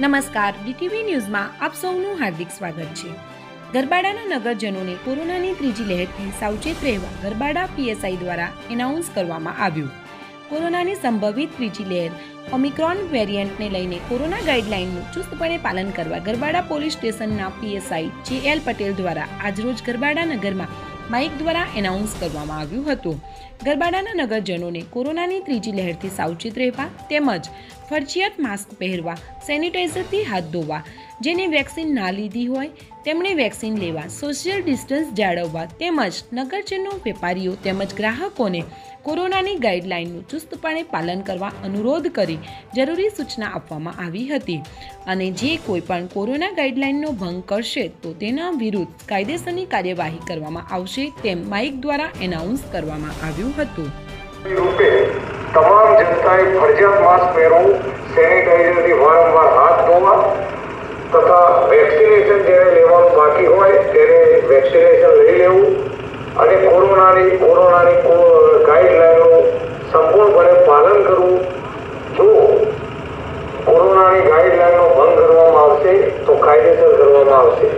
નમસ્કાર, ડીટીવી ન્યૂઝમાં આપ સૌનું હાર્દિક સ્વાગત છે. ગરબાડાના નગરજનોને કોરોનાની ત્રીજી લહેરથી સાવચેત રહેવા ગરબાડા પીએસઆઈ દ્વારા એનાઉન્સ કરવામાં આવ્યું. કોરોનાની સંભવિત ત્રીજી લહેર ઓમિક્રોન વેરિયન્ટને લઈને કોરોના ગાઈડલાઇનનું ચુસ્તપણે પાલન કરવા ગરબાડા પોલીસ સ્ટેશનના પીએસઆઈ જે એલ પટેલ દ્વારા આજરોજ ગરબાડા નગરમાં માઇક દ્વારા એનાઉન્સ કરવામાં આવ્યું હતું. ગરબાડાના નગરજનોને કોરોનાની ત્રીજી લહેરથી સાવચેત રહેવા તેમજ ફરજિયાત માસ્ક પહેરવા સેનિટાઈઝરથી હાથ ધોવા જેને વેક્સિન ના લીધી હોય, તેમણે વેક્સિન લેવા, સોશિયલ ડિસ્ટન્સ જાળવવા તેમજ નગરજનો, વેપારીઓ તેમજ ગ્રાહકોને કોરોનાની ગાઈડલાઇનનું ચુસ્તપણે પાલન કરવા અનુરોધ કરી જરૂરી સૂચના આપવામાં આવી હતી. અને જે કોઈ પણ કોરોના ગાઈડલાઇનનો ભંગ કરશે, તો તેના વિરુદ્ધ કાયદેસરની કાર્યવાહી કરવામાં આવશે તેમ માઇક દ્વારા એનાઉન્સ કરવામાં આવ્યું હતું. તમામ જનતાએ ફરજિયાત માસ્ક પહેરવું સેનિટાઈઝરથી વારંવાર હાથ ધોવા તથા વેક્સિનેશન જેને લેવાનું બાકી હોય તેને વેક્સિનેશન લઈ લેવું અને કોરોનાની કોરોનાની ગાઈડલાઈનનું સંપૂર્ણપણે પાલન કરવું. જો કોરોનાની ગાઈડલાઈનનો ભંગ કરવામાં આવશે, તો કાયદેસર કરવામાં આવશે.